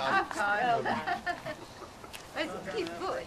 I've got. Let's keep going.